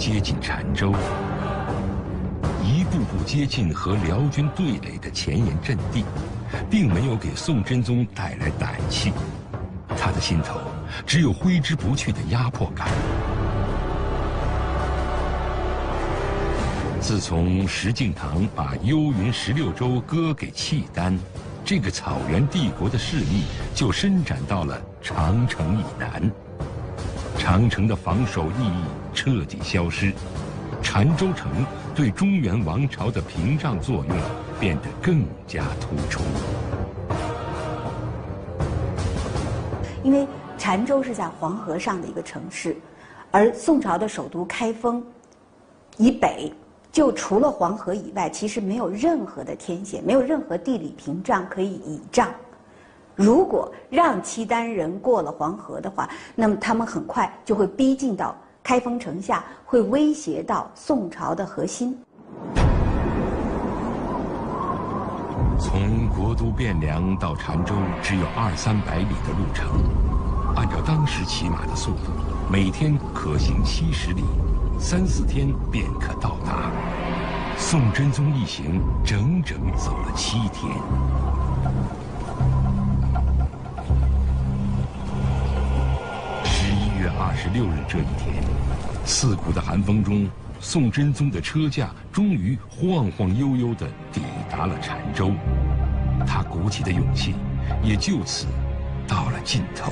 接近澶州，一步步接近和辽军对垒的前沿阵地，并没有给宋真宗带来胆气，他的心头只有挥之不去的压迫感。自从石敬瑭把幽云十六州割给契丹，这个草原帝国的势力就伸展到了长城以南。长城的防守意义彻底消失，澶州城对中原王朝的屏障作用变得更加突出。因为澶州是在黄河上的一个城市，而宋朝的首都开封以北。就除了黄河以外，其实没有任何的天险，没有任何地理屏障可以倚仗。如果让契丹人过了黄河的话，那么他们很快就会逼近到开封城下，会威胁到宋朝的核心。从国都汴梁到澶州只有二三百里的路程，按照当时骑马的速度，每天可行七十里。三四天便可到达。宋真宗一行整整走了七天。十六日这一天，刺骨的寒风中，宋真宗的车驾终于晃晃悠悠地抵达了澶州。他鼓起的勇气，也就此到了尽头。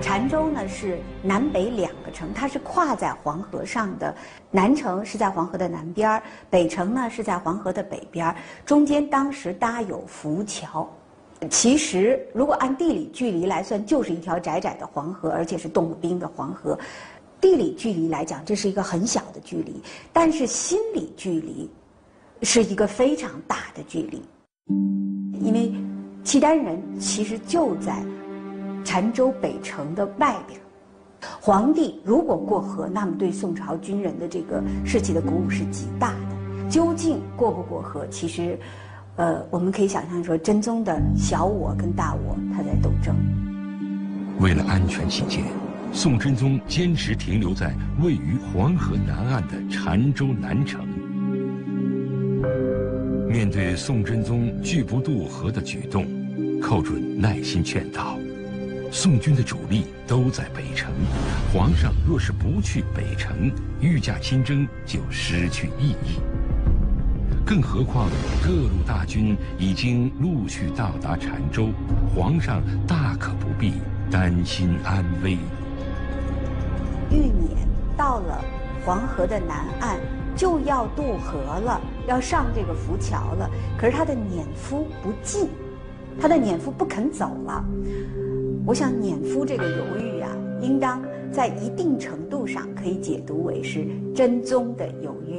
澶州呢是南北两个城，它是跨在黄河上的。南城是在黄河的南边北城呢是在黄河的北边中间当时搭有浮桥。其实如果按地理距离来算，就是一条窄窄的黄河，而且是冻了冰的黄河。地理距离来讲，这是一个很小的距离，但是心理距离是一个非常大的距离，因为契丹人其实就在。澶州北城的外边，皇帝如果过河，那么对宋朝军人的这个士气的鼓舞是极大的。究竟过不过河，其实，呃，我们可以想象说，真宗的小我跟大我他在斗争。为了安全起见，宋真宗坚持停留在位于黄河南岸的澶州南城。面对宋真宗拒不渡河的举动，寇准耐心劝导。宋军的主力都在北城，皇上若是不去北城，御驾亲征就失去意义。更何况各路大军已经陆续到达澶州，皇上大可不必担心安危。玉辇到了黄河的南岸，就要渡河了，要上这个浮桥了。可是他的辇夫不进，他的辇夫不肯走了。我想，辇夫这个犹豫啊，应当在一定程度上可以解读为是真宗的犹豫。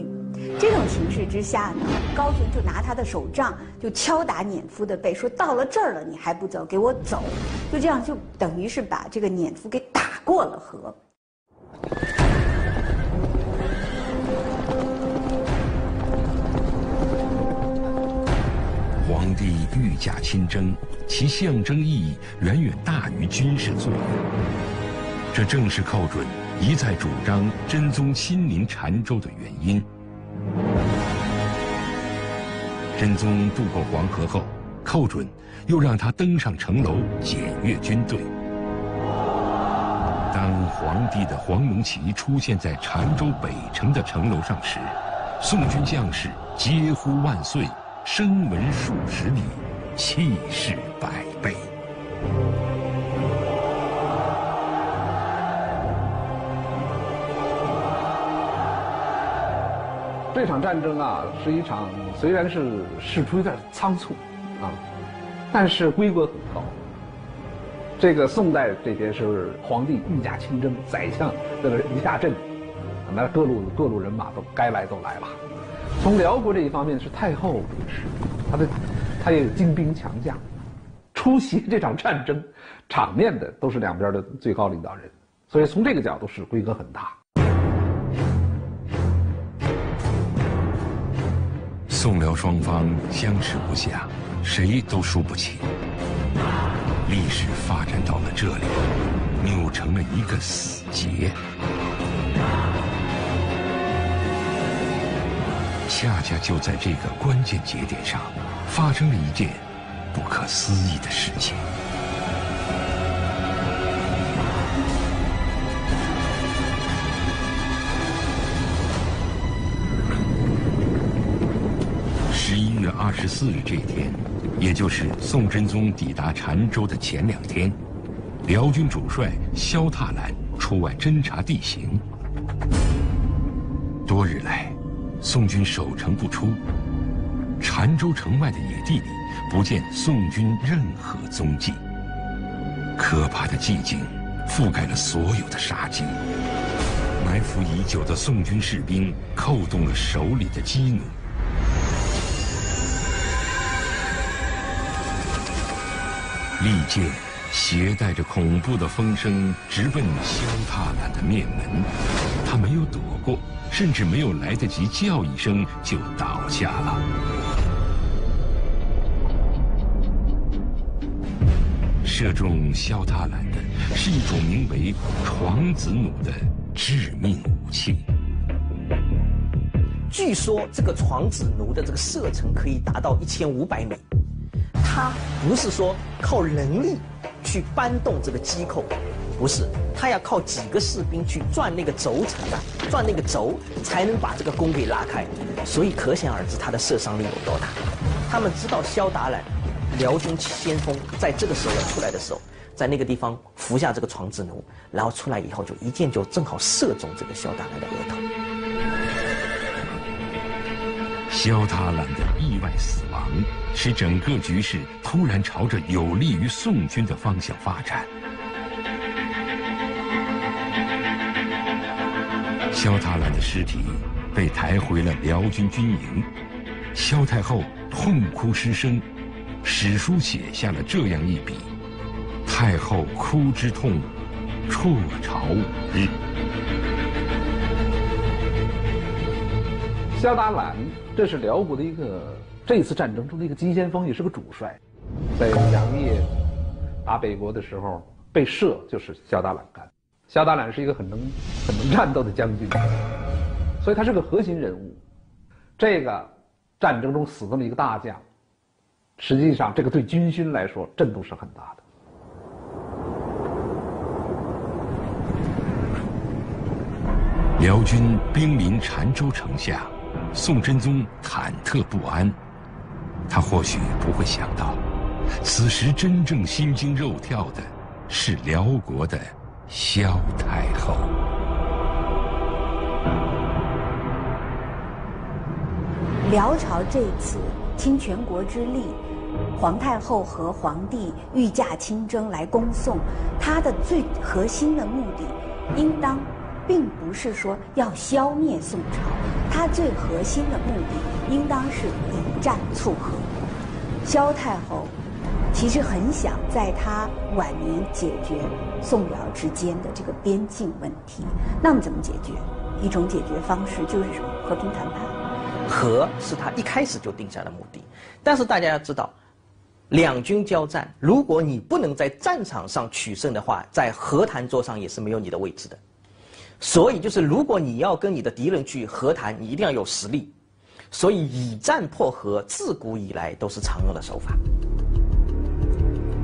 这种形势之下呢，高俅就拿他的手杖就敲打辇夫的背，说：“到了这儿了，你还不走，给我走！”就这样，就等于是把这个辇夫给打过了河。皇帝御驾亲征，其象征意义远远大于军事作用。这正是寇准一再主张真宗亲临澶州的原因。真宗渡过黄河后，寇准又让他登上城楼检阅军队。当皇帝的黄龙旗出现在澶州北城的城楼上时，宋军将士皆呼万岁。声闻数十里，气势百倍。这场战争啊，是一场虽然是事出有点仓促啊，但是规格很高。这个宋代这边是皇帝御驾亲征，宰相在这一下阵，那各路各路人马都该来都来了。从辽国这一方面是太后主持，他的他也有精兵强将，出席这场战争场面的都是两边的最高领导人，所以从这个角度是规格很大。宋辽双方相持不下，谁都输不起。历史发展到了这里，扭成了一个死结。恰恰就在这个关键节点上，发生了一件不可思议的事情。十四日这一天，也就是宋真宗抵达澶州的前两天，辽军主帅萧踏兰出外侦察地形。多日来，宋军守城不出，澶州城外的野地里不见宋军任何踪迹。可怕的寂静覆盖了所有的杀机。埋伏已久的宋军士兵扣动了手里的机弩。利剑携带着恐怖的风声直奔萧踏澜的面门，他没有躲过，甚至没有来得及叫一声就倒下了。射中萧踏澜的是一种名为“床子弩”的致命武器。据说这个床子弩的这个射程可以达到一千五百米。他不是说靠人力去搬动这个机扣，不是，他要靠几个士兵去转那个轴承啊，转那个轴才能把这个弓给拉开，所以可想而知它的射伤力有多大。他们知道萧达览，辽军先锋在这个时候要出来的时候，在那个地方服下这个床子弩，然后出来以后就一箭就正好射中这个萧达览的额头。萧踏澜的意外死亡，使整个局势突然朝着有利于宋军的方向发展。萧踏澜的尸体被抬回了辽军军营，萧太后痛哭失声，史书写下了这样一笔：“太后哭之痛，辍朝五萧达览，这是辽国的一个这次战争中的一个急先锋，也是个主帅。在杨业打北国的时候，被射就是萧达览干。萧达览是一个很能、很能战斗的将军，所以他是个核心人物。这个战争中死这么一个大将，实际上这个对军心来说震动是很大的。辽军兵临澶州城下。宋真宗忐忑不安，他或许不会想到，此时真正心惊肉跳的是辽国的萧太后。辽朝这次倾全国之力，皇太后和皇帝御驾亲征来恭送，他的最核心的目的，应当。并不是说要消灭宋朝，它最核心的目的应当是以战促和。萧太后其实很想在她晚年解决宋辽之间的这个边境问题。那么怎么解决？一种解决方式就是什么？和平谈判。和是他一开始就定下的目的。但是大家要知道，两军交战，如果你不能在战场上取胜的话，在和谈桌上也是没有你的位置的。所以，就是如果你要跟你的敌人去和谈，你一定要有实力。所以，以战破和自古以来都是常用的手法。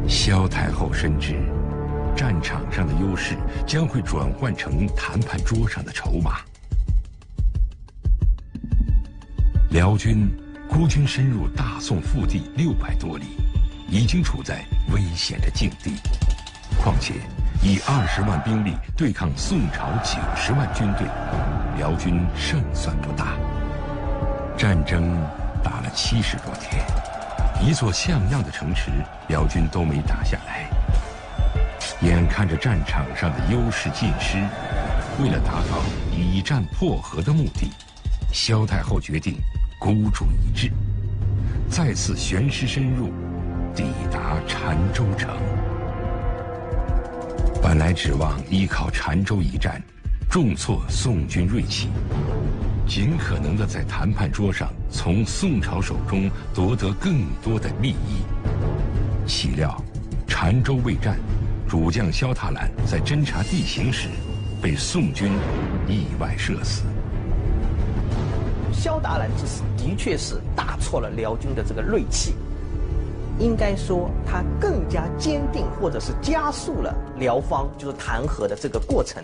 萧太后深知，战场上的优势将会转换成谈判桌上的筹码。辽军孤军深入大宋腹地六百多里，已经处在危险的境地，况且。以二十万兵力对抗宋朝九十万军队，辽军胜算不大。战争打了七十多天，一座像样的城池，辽军都没打下来。眼看着战场上的优势尽失，为了达到以战破和的目的，萧太后决定孤注一掷，再次悬师深入，抵达澶州城。还指望依靠澶州一战，重挫宋军锐气，尽可能的在谈判桌上从宋朝手中夺得更多的利益。岂料，澶州卫战，主将萧塔兰在侦察地形时，被宋军意外射死。萧达兰之死的确是打错了辽军的这个锐气，应该说他更加坚定或者是加速了辽方就是谈和的这个过程。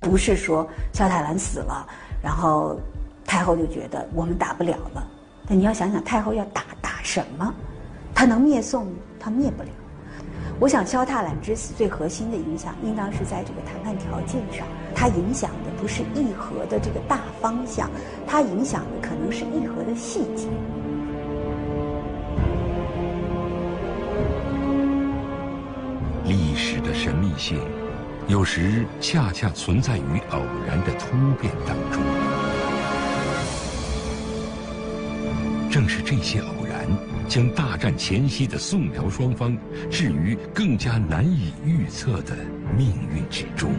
不是说萧塔兰死了，然后太后就觉得我们打不了了。但你要想想，太后要打打什么？他能灭宋吗？他灭不了。我想萧塔兰之死最核心的影响，应当是在这个谈判条件上。它影响的不是议和的这个大方向，它影响的可能是议和的细节。性，有时恰恰存在于偶然的突变当中。正是这些偶然，将大战前夕的宋辽双方置于更加难以预测的命运之中。